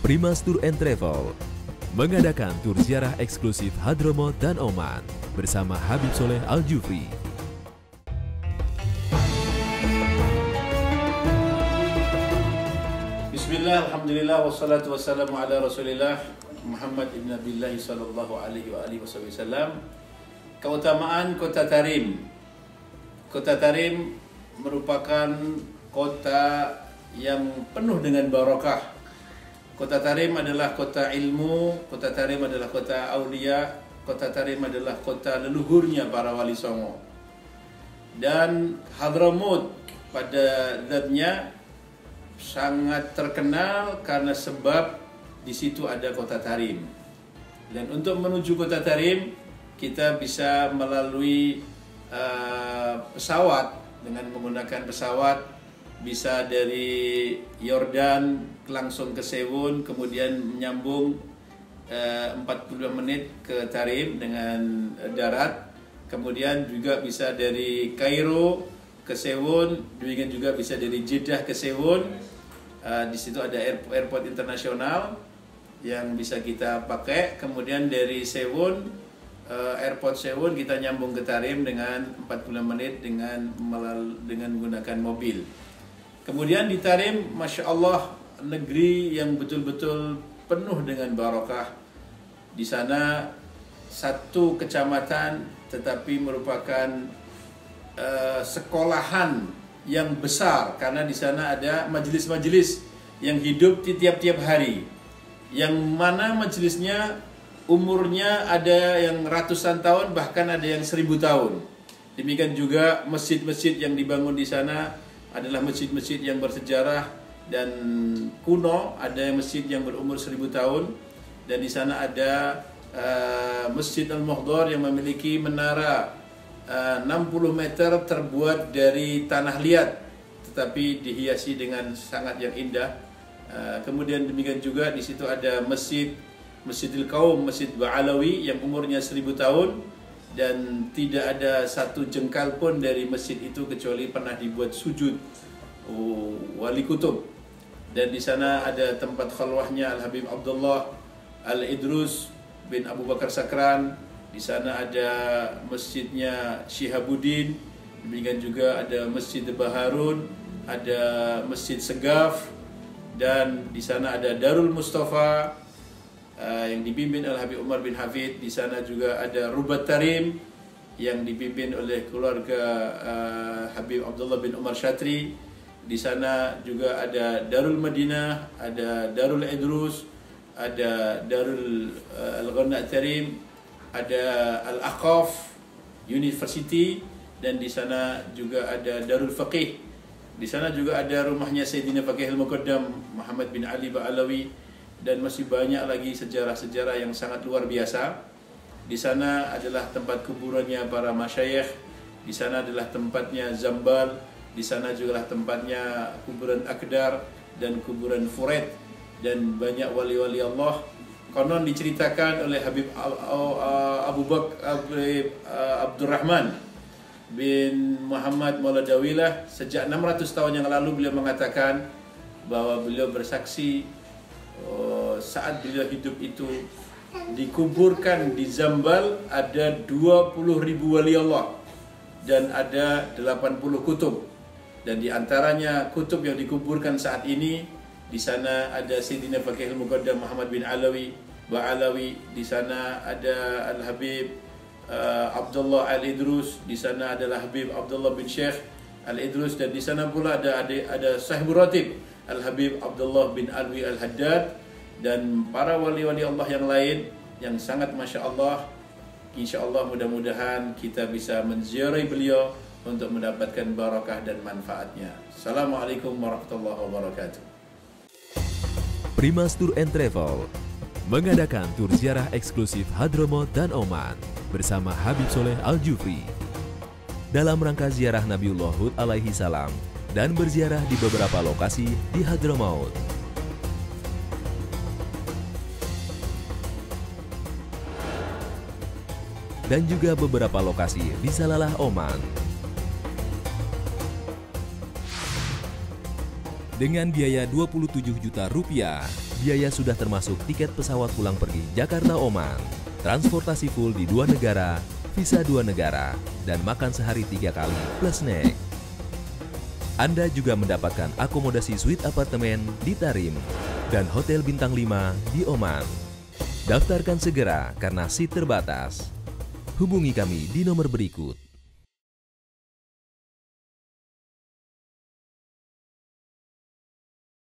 Primas Tour and Travel mengadakan tur ziarah eksklusif Hadromaut dan Oman bersama Habib Soleh Al-Jufri. Bismillah, Alhamdulillah, wassalatu wassalamu ala rasulillah Muhammad ibn Abdullah sallallahu alaihi wa alihi wasallam. Keutamaan Kota Tarim. Kota Tarim merupakan kota yang penuh dengan barokah Kota Tarim adalah kota ilmu, Kota Tarim adalah kota aulia, Kota Tarim adalah kota leluhurnya para wali songo. Dan Hadramaut pada zatnya sangat terkenal karena sebab di situ ada Kota Tarim. Dan untuk menuju Kota Tarim kita bisa melalui uh, pesawat dengan menggunakan pesawat bisa dari Yordan langsung ke Sewun kemudian menyambung uh, 42 menit ke Tarim dengan darat. Kemudian juga bisa dari Kairo ke Sewun demikian juga bisa dari Jeddah ke Sewun uh, di situ ada airport, internasional yang bisa kita pakai. Kemudian dari Sewun uh, airport Sewun kita nyambung ke Tarim dengan 40 menit dengan dengan menggunakan mobil Kemudian di Tarim, Masya Allah, negeri yang betul-betul penuh dengan barokah. Di sana satu kecamatan tetapi merupakan uh, sekolahan yang besar karena di sana ada majelis-majelis yang hidup di tiap-tiap hari. Yang mana majelisnya umurnya ada yang ratusan tahun bahkan ada yang seribu tahun. Demikian juga masjid-masjid yang dibangun di sana adalah masjid-masjid yang bersejarah dan kuno, ada masjid yang berumur seribu tahun dan di sana ada uh, Masjid Al-Muhdar yang memiliki menara uh, 60 meter terbuat dari tanah liat tetapi dihiasi dengan sangat yang indah. Uh, kemudian demikian juga di situ ada masjid Masjidil Qaum, Masjid Ba'alawi yang umurnya seribu tahun dan tidak ada satu jengkal pun dari masjid itu kecuali pernah dibuat sujud. Oh, wali kutub. Dan di sana ada tempat khalwahnya Al Habib Abdullah Al Idrus bin Abu Bakar Sakran. Di sana ada masjidnya Syihabuddin demikian juga ada Masjid Baharun ada Masjid Segaf. Dan di sana ada Darul Mustafa uh, yang dipimpin oleh Habib Umar bin Hafid. Di sana juga ada Rubat Tarim yang dipimpin oleh keluarga uh, Habib Abdullah bin Umar Syatri. Di sana juga ada Darul Madinah, ada Darul Idrus, ada Darul uh, Al-Ghanna Tarim, ada Al-Aqaf University dan di sana juga ada Darul Faqih. Di sana juga ada rumahnya Sayyidina Faqih Al-Muqaddam Muhammad bin Ali Ba'alawi dan masih banyak lagi sejarah-sejarah yang sangat luar biasa. Di sana adalah tempat kuburannya para masyayikh, di sana adalah tempatnya Zambal, di sana juga tempatnya kuburan Akdar dan kuburan Furet dan banyak wali-wali Allah. Konon diceritakan oleh Habib Abu Bakar Abdurrahman bin Muhammad Mauladawilah sejak 600 tahun yang lalu beliau mengatakan bahwa beliau bersaksi saat beliau hidup itu dikuburkan di Zambal ada 20 ribu wali Allah dan ada 80 kutub. Dan di antaranya kutub yang dikuburkan saat ini di sana ada Sayyidina Fakih Al-Muqaddam Muhammad bin Alawi Ba'alawi di sana ada Al-Habib uh, Abdullah Al-Idrus di sana adalah Habib Abdullah bin Syekh Al-Idrus dan di sana pula ada ada, ada Ratib Al-Habib Abdullah bin Alwi Al-Haddad dan para wali-wali Allah yang lain yang sangat Masya Allah Insya Allah mudah-mudahan kita bisa menziarahi beliau untuk mendapatkan barakah dan manfaatnya. Assalamualaikum warahmatullahi wabarakatuh. Primas Tour and Travel mengadakan tur ziarah eksklusif Hadromaut dan Oman bersama Habib Soleh Al-Jufri dalam rangka ziarah Nabiullah Hud alaihi salam dan berziarah di beberapa lokasi di Hadramaut. Dan juga beberapa lokasi di Salalah, Oman. Dengan biaya 27 juta rupiah, biaya sudah termasuk tiket pesawat pulang pergi Jakarta Oman, transportasi full di dua negara, visa dua negara, dan makan sehari tiga kali plus snack. Anda juga mendapatkan akomodasi suite apartemen di Tarim dan hotel bintang 5 di Oman. Daftarkan segera karena seat terbatas. Hubungi kami di nomor berikut